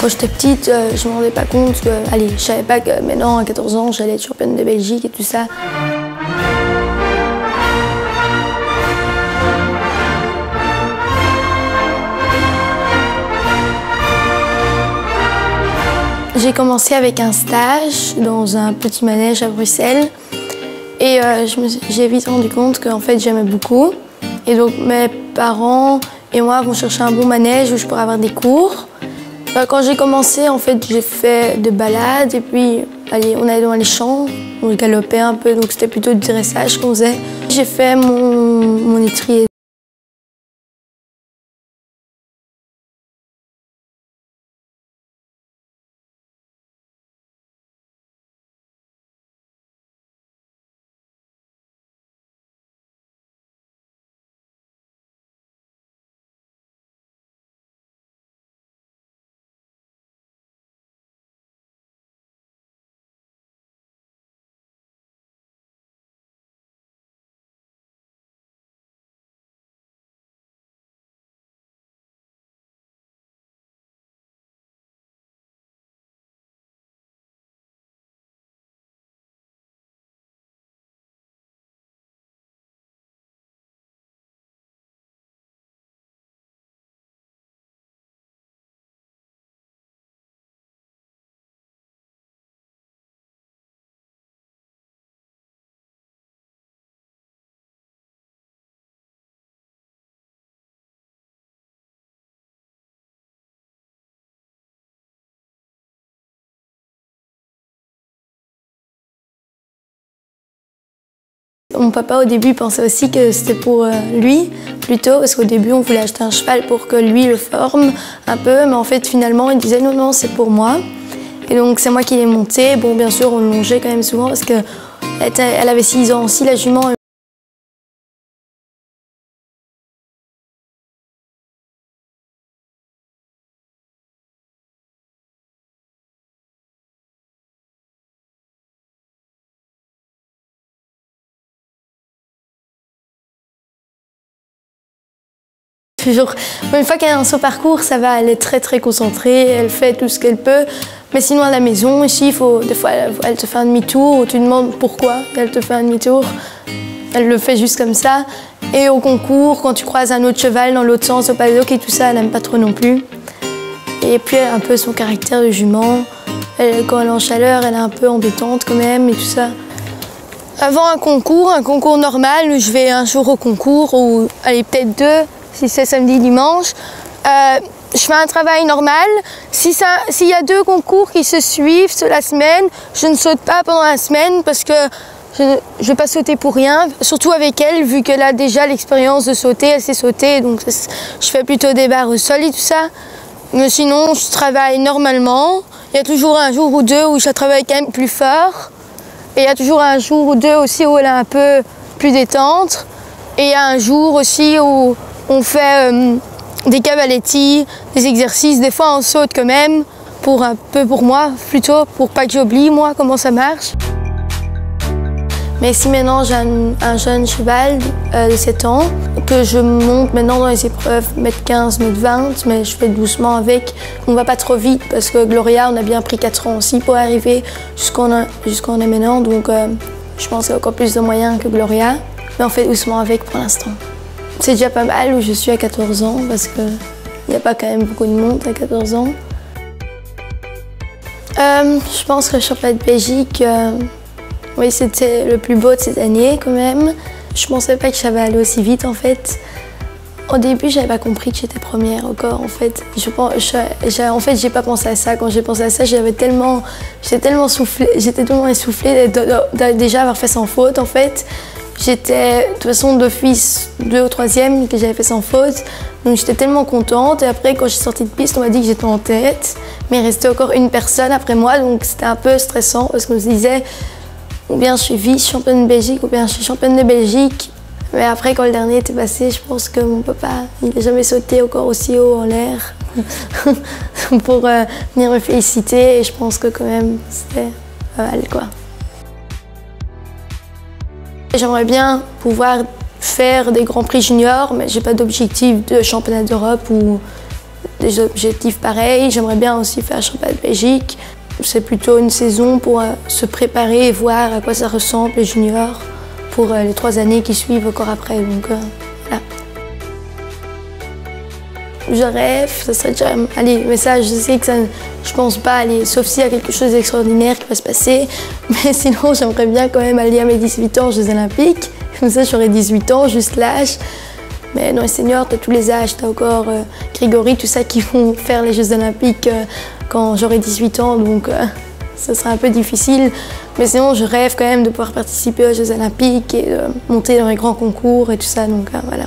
Quand j'étais petite, euh, je ne me rendais pas compte que, allez, je savais pas que maintenant, à 14 ans, j'allais être championne de Belgique et tout ça. J'ai commencé avec un stage dans un petit manège à Bruxelles et euh, j'ai vite rendu compte qu'en fait j'aimais beaucoup. Et donc mes parents et moi vont chercher un bon manège où je pourrais avoir des cours. Bah, quand j'ai commencé, en fait, j'ai fait des balades et puis allez, on allait dans les champs, on galopait un peu, donc c'était plutôt du dressage qu'on faisait. J'ai fait mon, mon étrier Mon papa au début pensait aussi que c'était pour euh, lui plutôt parce qu'au début on voulait acheter un cheval pour que lui le forme un peu mais en fait finalement il disait non non c'est pour moi et donc c'est moi qui l'ai monté. Bon bien sûr on le longeait quand même souvent parce qu'elle elle avait 6 ans aussi la jument une fois qu'elle est dans son parcours, ça va, elle est très très concentrée, elle fait tout ce qu'elle peut. Mais sinon à la maison, ici, il faut, des fois, elle, te fait un demi-tour, tu demandes pourquoi elle te fait un demi-tour. Elle le fait juste comme ça. Et au concours, quand tu croises un autre cheval dans l'autre sens au paddock et tout ça, elle n'aime pas trop non plus. Et puis un peu son caractère de jument. quand elle est en chaleur, elle est un peu embêtante quand même et tout ça. Avant un concours, un concours normal, je vais un jour au concours, ou allez peut-être deux, si c'est samedi, dimanche. Euh, je fais un travail normal. S'il y a deux concours qui se suivent la semaine, je ne saute pas pendant la semaine parce que je ne vais pas sauter pour rien. Surtout avec elle, vu qu'elle a déjà l'expérience de sauter, elle sait sauter. Donc je fais plutôt des barres au sol et tout ça. Mais sinon, je travaille normalement. Il y a toujours un jour ou deux où je travaille quand même plus fort. Et il y a toujours un jour ou deux aussi où elle est un peu plus détente. Et il y a un jour aussi où on fait euh, des cavaletti, des exercices, des fois on saute quand même, pour un peu pour moi, plutôt pour pas que j'oublie moi comment ça marche. Mais si maintenant j'ai un, jeune cheval euh, de 7 ans, que je monte maintenant dans les épreuves mètre 15, mètre 20, mais je fais doucement avec, on va pas trop vite parce que Gloria, on a bien pris 4 ans aussi pour arriver jusqu'où on, est maintenant, donc euh, je pense qu'il y a encore plus de moyens que Gloria, mais on fait doucement avec pour l'instant. C'est déjà pas mal où je suis à 14 ans parce qu'il n'y a pas quand même beaucoup de monde à 14 ans. Euh, je pense que le championnat de Belgique, euh, oui, c'était le plus beau de cette année quand même. Je pensais pas que ça allait aller aussi vite en fait. Au début, j'avais pas compris que j'étais première encore en fait. Je, je, en fait, j'ai pas pensé à ça. Quand j'ai pensé à ça, j'avais tellement, j'étais tellement soufflé, j'étais tellement essoufflée d'être déjà avoir fait sans faute en fait. J'étais de toute façon d'office deux ou troisième que j'avais fait sans faute. Donc j'étais tellement contente. Et après, quand je suis sortie de piste, on m'a dit que j'étais en tête. Mais il restait encore une personne après moi. Donc c'était un peu stressant parce qu'on se disait ou bien je suis vice-championne de Belgique ou bien je suis championne de Belgique. Mais après, quand le dernier était passé, je pense que mon papa, il n'a jamais sauté encore aussi haut en l'air pour euh, venir me féliciter. Et je pense que quand même, c'était pas mal, quoi. J'aimerais bien pouvoir faire des grands prix juniors, mais j'ai pas d'objectif de championnat d'Europe ou des objectifs pareils. J'aimerais bien aussi faire championnat de Belgique. C'est plutôt une saison pour euh, se préparer et voir à quoi ça ressemble les juniors pour euh, les trois années qui suivent encore après. Donc, Je rêve, ça serait déjà. Allez, mais ça, je sais que ça, je pense pas aller, sauf s'il y a quelque chose d'extraordinaire qui va se passer. Mais sinon, j'aimerais bien quand même aller à mes 18 ans aux Jeux Olympiques. Comme ça, j'aurai 18 ans, juste l'âge. Mais dans les seniors, tu as tous les âges. Tu as encore euh, tout ça qui vont faire les Jeux Olympiques euh, quand j'aurai 18 ans. Donc, euh, ça sera un peu difficile. Mais sinon, je rêve quand même de pouvoir participer aux Jeux Olympiques et monter dans les grands concours et tout ça. Donc, voilà.